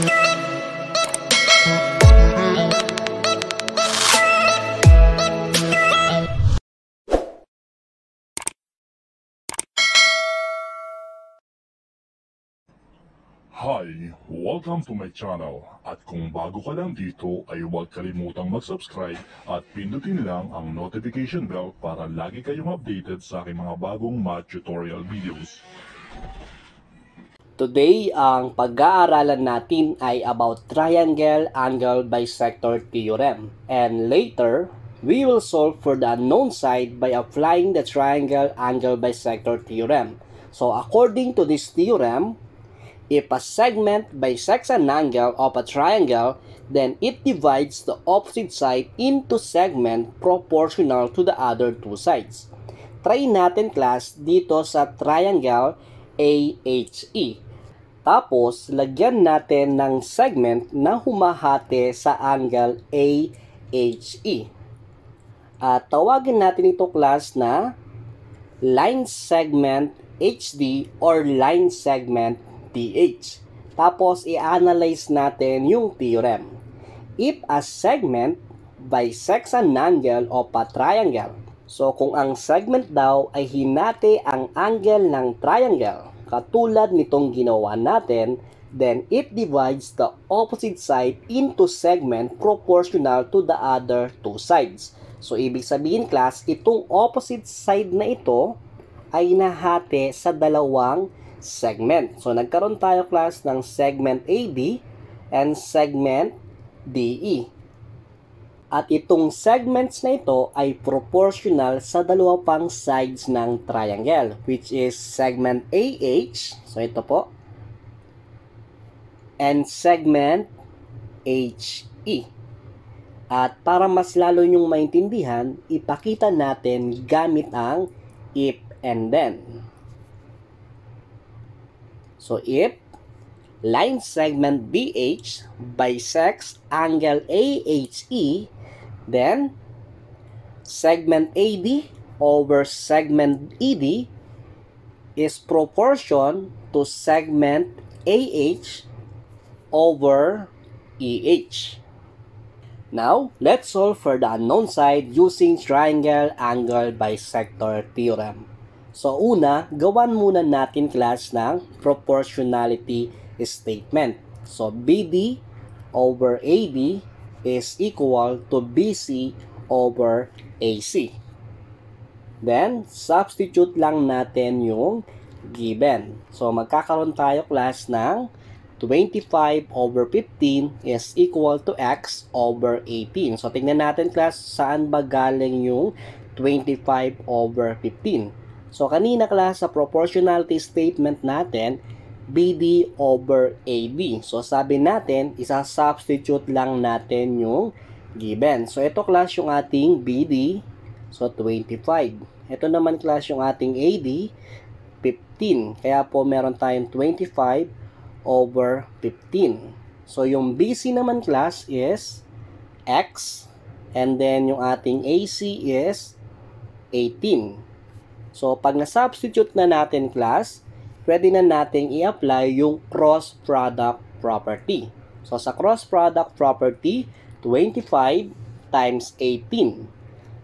Hi! Welcome to my channel. At kung bago ka lang dito ay huwag kalimutang mag-subscribe at pindutin lang ang notification bell para lagi kayong updated sa aking mga bagong math tutorial videos. Today, ang pag-aaralan natin ay about triangle angle bisector theorem. And later, we will solve for the unknown side by applying the triangle angle bisector theorem. So according to this theorem, if a segment bisects an angle of a triangle, then it divides the opposite side into segment proportional to the other two sides. Try natin class dito sa triangle AHE. Tapos, lagyan natin ng segment na humahati sa angle AHE. At tawagin natin ito class na line segment HD or line segment DH. Tapos, i-analyze natin yung theorem. If a segment bisects an angle of a triangle, so kung ang segment daw ay hinati ang angle ng triangle, katulad nitong ginawa natin, then it divides the opposite side into segment proportional to the other two sides. So, ibig sabihin class, itong opposite side na ito ay nahati sa dalawang segment. So, nagkaroon tayo class ng segment AD and segment DE. At itong segments na ito ay proportional sa dalawa pang sides ng triangle, which is segment AH, so ito po, and segment HE. At para mas lalo nyong maintindihan, ipakita natin gamit ang if and then. So if line segment BH bisects angle AHE, then segment AD over segment ED is proportion to segment AH over EH. Now, let's solve for the unknown side using triangle angle bisector theorem. So una, gawan muna natin class ng proportionality statement. So BD over AD is equal to BC over AC. Then, substitute lang natin yung given. So magkakaroon tayo class ng 25 over 15 is equal to x over 18. So tingnan natin class saan ba galing yung 25 over 15. So, kanina class sa proportionality statement natin, BD over AB. So, sabi natin, isa-substitute lang natin yung given. So, ito class yung ating BD. So, 25. Ito naman class yung ating AD, 15. Kaya po meron tayong 25 over 15. So, yung BC naman class is X. And then, yung ating AC is 18. So, pag na-substitute na natin class, pwede na nating i-apply yung cross product property. So, sa cross product property, 25 times 18.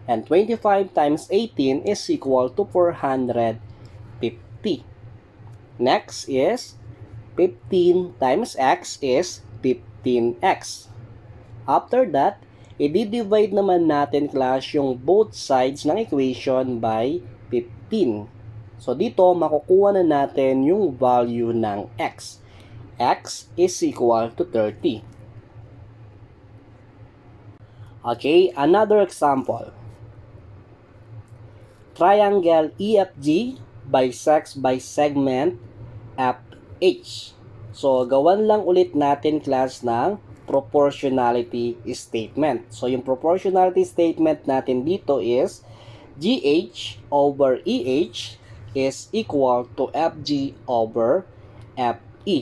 And 25 times 18 is equal to 450. Next is 15 times x is 15x. After that, i-divide naman natin class yung both sides ng equation by 15. So, dito, makukuha na natin yung value ng x. x is equal to 30. Okay, another example. Triangle EFG bisects by segment FH. So, gawan lang ulit natin class ng proportionality statement. So, yung proportionality statement natin dito is GH over EH is equal to FG over FE.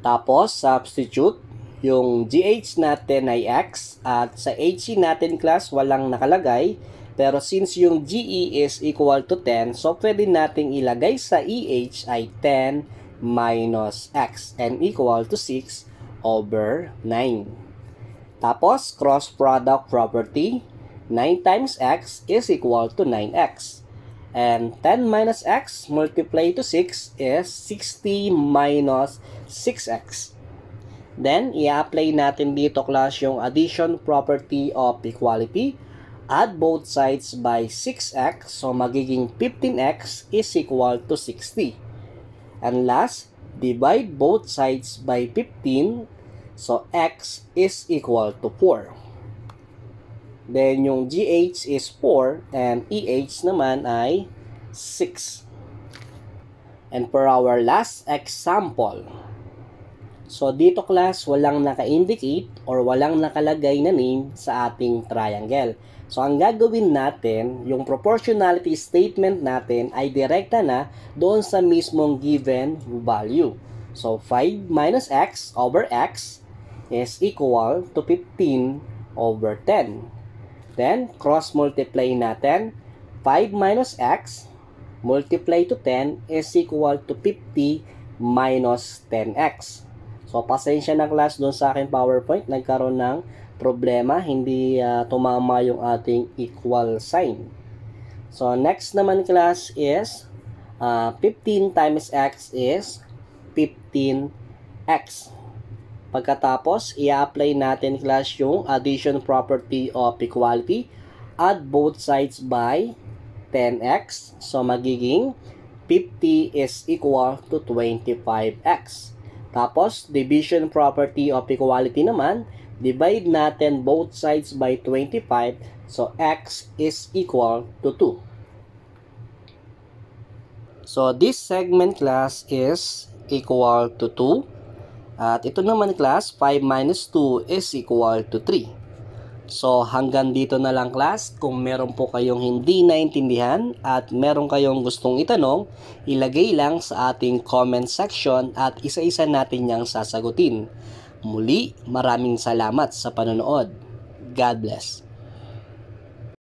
Tapos, substitute yung GH natin ay X at sa HC natin class walang nakalagay. Pero since yung GE is equal to 10, so pwede nating ilagay sa EH ay 10 minus X and equal to 6 over 9. Tapos, cross product property, 9 times x is equal to 9x. And 10 minus x multiplied to 6 is 60 minus 6x. Then, i-apply natin dito class yung addition property of equality. Add both sides by 6x, so magiging 15x is equal to 60. And last, divide both sides by 15, so x is equal to 4. Then, yung GH is 4 and EH naman ay 6. And for our last example, so dito class, walang naka-indicate or walang nakalagay na name sa ating triangle. So, ang gagawin natin, yung proportionality statement natin ay direkta na doon sa mismong given value. So, 5 minus x over x is equal to 15 over 10. Then, cross-multiply natin. 5 minus x multiply to 10 is equal to 50 minus 10x. So, pasensya na class doon sa akin PowerPoint. Nagkaroon ng problema. Hindi uh, tumama yung ating equal sign. So, next naman class is uh, 15 times x is 15x. Pagkatapos, i-apply natin class yung addition property of equality. Add both sides by 10x. So, magiging 50 is equal to 25x. Tapos, division property of equality naman, divide natin both sides by 25. So, x is equal to 2. So, this segment class is equal to 2. At ito naman class, 5 minus 2 is equal to 3. So hanggang dito na lang class. Kung meron po kayong hindi naintindihan at meron kayong gustong itanong, ilagay lang sa ating comment section at isa-isa natin niyang sasagutin. Muli, maraming salamat sa panonood. God bless.